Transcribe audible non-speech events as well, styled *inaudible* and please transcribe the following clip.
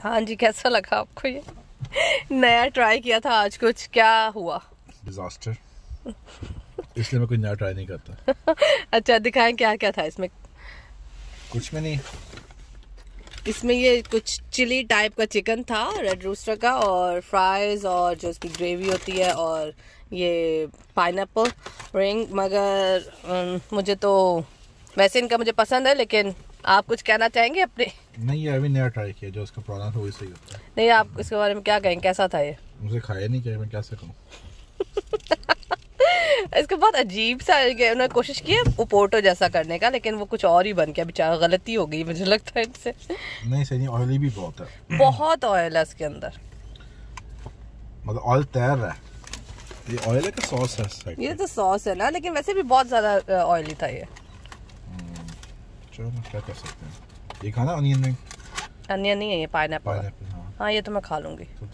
हाँ जी कैसा लगा आपको ये? नया ट्राई किया था आज कुछ क्या हुआ? डिजास्टर इसलिए मैं कोई नया ट्राई नहीं करता। अच्छा दिखाएँ क्या क्या था इसमें। कुछ में नहीं। इसमें ये कुछ चिली टाइप का चिकन था रेड रूस्टर का और फ्राइज और जो इसकी ग्रेवी होती है और ये पाइन रिंग मगर मुझे तो वैसे इनका मुझे पसंद है लेकिन आप कुछ कहना चाहेंगे अपने? नहीं ये अभी नया ट्राई किया जो उसका पुराना था वही सही होता है। नहीं आप इसके बारे में क्या कहेंगे कैसा था ये? मुझे खाया नहीं किया मैं कैसे कहूँ? *laughs* इसका बहुत अजीब सा उन्होंने कोशिश की है उपोटो जैसा करने का लेकिन वो कुछ और ही बन गया बेचारा गलती हो गई मुझे लगता है इनसे। नहीं सही नहीं ऑयली भी बहुत है। बहुत ऑयल है इसके अंदर। मतलब ऑयल तैर रहा है। ये ऑयल है कि सॉस है ये तो सॉस है ना लेकिन वैसे भी बहुत ज़्यादा ऑयली था ये। चलो क्या कर सकते हैं ये खाना अनियन नहीं अनियन नहीं है ये पाइन एप्पल हाँ। हाँ ये तो मैं खा लूँगी। तो